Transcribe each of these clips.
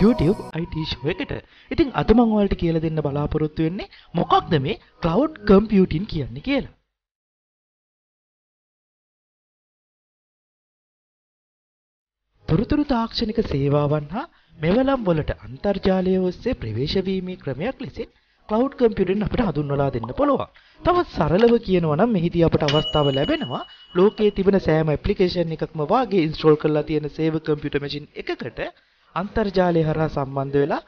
YouTube IT show එකට. ඉතින් අද මම ඔයාලට කියලා දෙන්න බලාපොරොත්තු වෙන්නේ මොකක්ද මේ cloud computing කියන්නේ කියලා. තොරතුරු තාක්ෂණික සේවාවන් හා මෙවලම් වලට අන්තර්ජාලය ඔස්සේ ප්‍රවේශ වීමේ ක්‍රමයක් ලෙසින් cloud computing අපිට හඳුන්වලා දෙන්න පුළුවන්. තවත් සරලව කියනවා නම් මෙහිදී අපට අවස්ථාව ලැබෙනවා ලෝකයේ තිබෙන සෑම ඇප්ලිකේෂන් එකක්ම වාගේ ඉන්ස්ටෝල් කරලා තියෙන සේව කම්පියුටර් මැෂින් එකකට අන්තර්ජාලය හරහා සම්බන්ධ වෙලා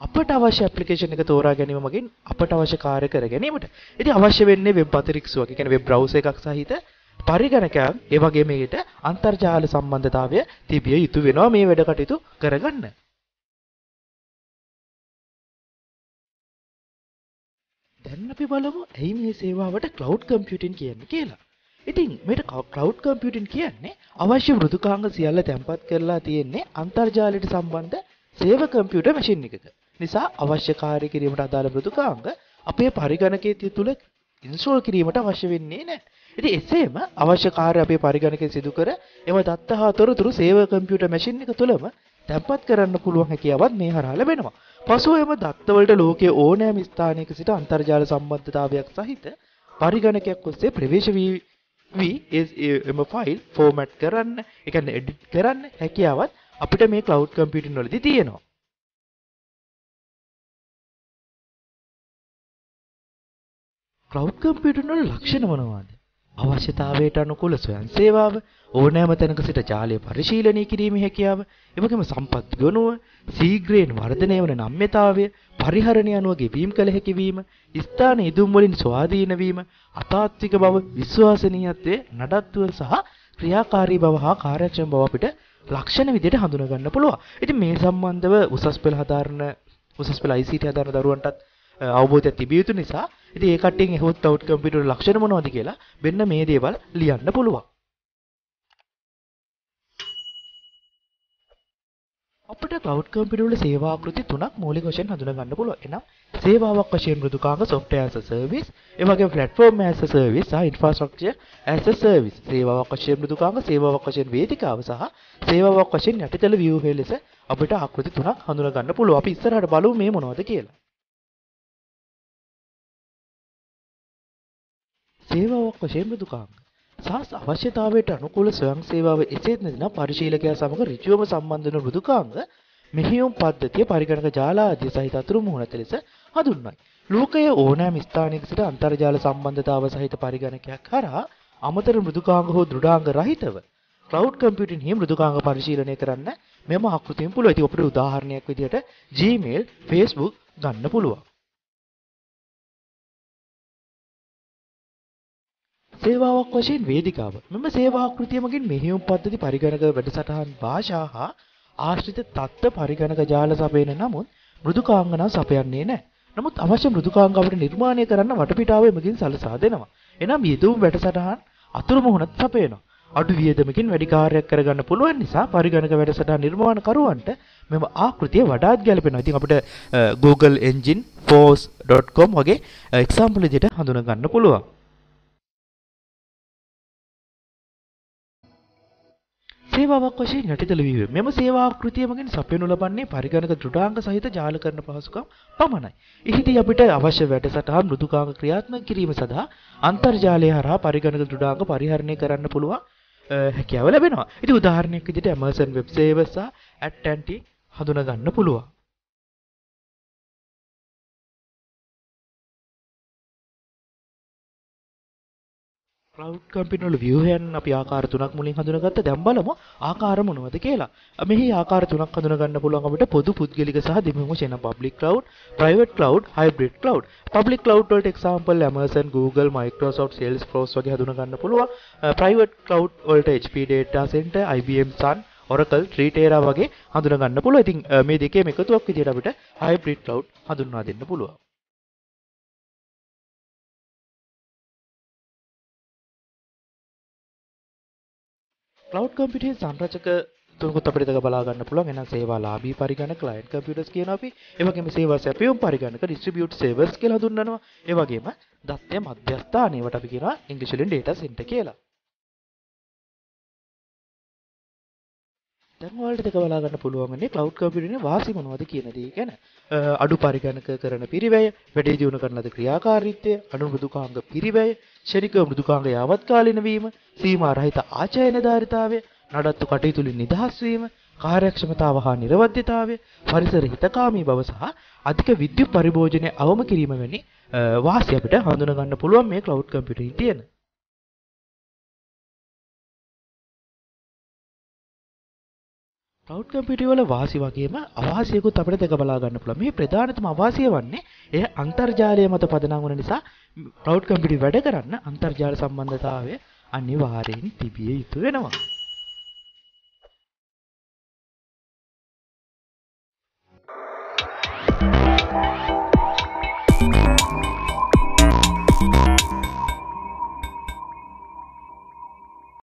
අපට අවශ්‍ය ඇප්ලිකේෂන් එක තෝරා ගැනීම මගින් අපට අවශ්‍ය කාර්ය කර ගැනීමට. ඉතින් අවශ්‍ය වෙන්නේ වෙබ් අතිරික්සුවක්. ඒ කියන්නේ වෙබ් බ්‍රවුසර් එකක් සහිත පරිගණකයක් ඒ වගේම ඊට අන්තර්ජාල සම්බන්ධතාවය තිබිය යුතු වෙනවා මේ වැඩ කටයුතු කරගන්න. දැන් අපි බලමු ඇයි මේ සේවාවට cloud computing කියන්නේ කියලා. ඉතින් මේට cloud computing කියන්නේ අවශ්‍ය මෘදුකාංග සියල්ල තැන්පත් කරලා තියෙන්නේ අන්තර්ජාලයට සම්බන්ධ සේව කම්පියුටර් මැෂින් එකක. නිසා අවශ්‍ය කාර්ය කිරීමට අදාළ මෘදුකාංග අපේ පරිගණකයේ තුල ඉන්ස්ටෝල් කිරීමට අවශ්‍ය වෙන්නේ නැහැ. ඉතින් එසේම අවශ්‍ය කාර්ය අපේ පරිගණකයේ සිදු කර එම දත්ත හා තොරතුරු සේව කම්පියුටර් මැෂින් එක තුළම තැන්පත් කරන්න පුළුවන් හැකියාවක් මේ හරහා ලැබෙනවා. පසුව එම දත්තවලට ලෝකයේ ඕනෑම ස්ථානයක සිට අන්තර්ජාල සම්බන්ධතාවයක් සහිත පරිගණකයක් ඔස්සේ ප්‍රවේශ වී වී එම ෆයිල් ෆෝමැට් කරන්න, ඒ කියන්නේ එඩිට් කරන්න හැකියාවත් අපිට මේ ක්ලවුඩ් කම්පියුටින් වලදී තියෙනවා. ක්ලවුඩ් කම්පියුටින් වල ලක්ෂණ මොනවාද? අවශ්‍යතාවයට අනුකූල ස්වයං සේවාව, ඕනෑම තැනක සිට ජාලය පරිශීලනය කිරීමේ හැකියාව, එවැගේම සම්පත් ගොනුව, ශීඝ්‍රයෙන් වර්ධනය වන නම්‍යතාවය, පරිහරණය අනුව ගෙවීම කළ හැකි වීම, ස්ථාන ඉදුම් වලින් ස්වාධීන වීම, අතාත්වික බව, විශ්වාසනීයත්වය, නඩත්තුව සහ ක්‍රියාකාරී බව හා කාර්යක්ෂම බව අපිට ලක්ෂණ විදිහට හඳුනා ගන්න පුළුවන්. ඉතින් මේ සම්බන්ධව උසස් පෙළ හදාරන උසස් පෙළ ICT හදාරන දරුවන්ටත් අවබෝධයක් තිබිය යුතු නිසා ඉතින් ඒ කට්ටියන් එහොත් ක්ලවුඩ් කම්පියුටර් ලක්ෂණ මොනවද කියලා මෙන්න මේ දේවල් ලියන්න පුළුවන්. අපිට ක්ලවුඩ් කම්පියුටර් වල සේවා ආකෘති තුනක් මූලික වශයෙන් හඳුනා ගන්න පුළුවන්. එනම් සේවාවක් වශයෙන් මෘදුකාංග software as a service, ඒ වගේම platform as a service සහ infrastructure as a service. සේවාවක් වශයෙන් මෘදුකාංග, සේවාවක් වශයෙන් වේදිකාව සහ සේවාවක් වශයෙන් යටිතල ව්‍යුහය ලෙස අපිට ආකෘති තුනක් හඳුනා ගන්න පුළුවන්. අපි ඉස්සරහට බලමු මේ මොනවද කියලා. සේවාවක් වශයෙන් මෘදුකාංග සහ අවශ්‍යතාවයට අනුකූල ස්වයං සේවාව එසේත් නැතිනම් පරිශීලකයා සමග ඍජුවම සම්බන්ධ වන මෘදුකාංග මෙහෙයුම් පද්ධතිය පරිගණක ජාල ආදී සහිත අතුරු මුහුණත ලෙස හඳුන්වයි. ලෝකයේ ඕනෑම ස්ථානයක සිට අන්තර්ජාල සම්බන්ධතාව සහිත පරිගණකයක් හරහා අමතර මෘදුකාංග හෝ දෘඩාංග රහිතව ක්ලවුඩ් කම්පියුටින් හි මෘදුකාංග පරිශීලනය කරන්න මෙම ආකෘතියෙන් පුළුවන්. ඉතින් අපිට උදාහරණයක් විදිහට Gmail, Facebook ගන්න පුළුවන්. සේවාවක් වශයෙන් වේදිකාව. මෙම සේවා ආකෘතිය මගින් මෙහෙයුම් පද්ධති පරිගණක වැඩසටහන් භාෂා හා ආශ්‍රිත තත්ත්ව පරිගණක ජාල සපයන නමුත් මෘදුකාංග නම් සපයන්නේ නැහැ. නමුත් අවශ්‍ය මෘදුකාංග අපිට නිර්මාණය කරන්න වටපිටාව එමගින් සලසා දෙනවා. එනම් යෙදුම් වැඩසටහන් අතුරු මුහුණත් සපයනවා. අඩු වියදමකින් වැඩි කාර්යයක් කරගන්න පුළුවන් නිසා පරිගණක වැඩසටහන් නිර්මාණකරුවන්ට මෙම ආකෘතිය වඩාත් ගැලපෙනවා. ඉතින් අපිට Google Engine force.com වගේ එක්සැම්පල් විදිහට හඳුනා ගන්න පුළුවන්. සේවාවක් වශයෙන් යටිතල වීම. මෙම සේවා ආකෘතිය මගින් සපයනු ලබන්නේ පරිගණක දෘඩාංග සහිත ජාලකරණ පහසුකම් පමණයි. එහිදී අපිට අවශ්‍ය වැඩසටහන් මෘදුකාංග ක්‍රියාත්මක කිරීම සඳහා අන්තර්ජාලය හරහා පරිගණක දෘඩාංග පරිහරණය කරන්න පුළුවන් හැකියාව ලැබෙනවා. ඉතින් උදාහරණයක් විදිහට Amazon Web Services සහ AT&T හඳුනා ගන්න පුළුවන්. ක්ලවුඩ් කම්පියුටර් වල ව්‍යුහයන් අපි ආකාර තුනක් මුලින් හඳුනාගත්තා. දැන් බලමු ආකාර මොනවද කියලා. මෙහි ආකාර තුනක් හඳුනා ගන්න පුළුවන් අපිට පොදු පුද්ගලික සහ දෙමුම වශයෙන් public cloud, private cloud, hybrid cloud. public cloud වලට example Amazon, Google, Microsoft, Salesforce වගේ හඳුනා ගන්න පුළුවන්. private cloud වලට HP data center, IBM Sun, Oracle, Tritera වගේ හඳුනා ගන්න පුළුවන්. ඉතින් මේ දෙකේම එකතුවක් විදිහට අපිට hybrid cloud හඳුන්වා දෙන්න පුළුවන්. ක්ලවුඩ් කම්පියුටින් සංරචක තුනකුත් අපිට දෙක බලා ගන්න පුළුවන්. එහෙනම් සේවාලාභී පරිගණක ක්ලයන්ට් කම්පියුටර්ස් කියනවා අපි. ඒ වගේම සේවා සැපයුම් පරිගණක ඩිස්ට්‍රිබියුට් සර්වර්ස් කියලා හඳුන්වනවා. ඒ වගේම දත්ත මධ්‍යස්ථානයවට අපි කියනවා ඉංග්‍රීසි වලින් data center කියලා. දැන් ඔයාලට දෙක බලා ගන්න පුළුවන්න්නේ ක්ලවුඩ් කම්පියුටින්ගේ වාසි මොනවද කියන දේ ගැන. අ, අඩු පරිගණක කරන පිරිවැය, වැඩි දියුණු කරන ලද ක්‍රියාකාරීත්වය, අඩු මෘදුකාංග පිරිවැය, ශනික මෘදුකාංග යාවත්කාලීන වීම, සීමා රහිත ආචාර්යධාරිතාවය, නඩත්තු කටයුතු වලින් නිදහස් වීම, කාර්යක්ෂමතාව හා නිර්වද්‍යතාවය, පරිසර හිතකාමී බව සහ අධික විද්‍යුත් පරිභෝජනය අවම කිරීම වැනි අ, වාසි අපිට හඳුනා ගන්න පුළුවන් මේ ක්ලවුඩ් කම්පියුටින් තියෙන. ක්ලවුඩ් කම්පියුටින් වල වාසි වගේම අවාසියකුත් අපිට දෙක බලා ගන්න පුළුවන්. මේ ප්‍රධානතම අවාසිය වන්නේ එය අන්තර්ජාලය මත පදනම් වන නිසා ක්ලවුඩ් කම්පියුටින් වැඩ කරන්න අන්තර්ජාල සම්බන්ධතාවය අනිවාර්යෙන් තිබිය යුතු වෙනවා.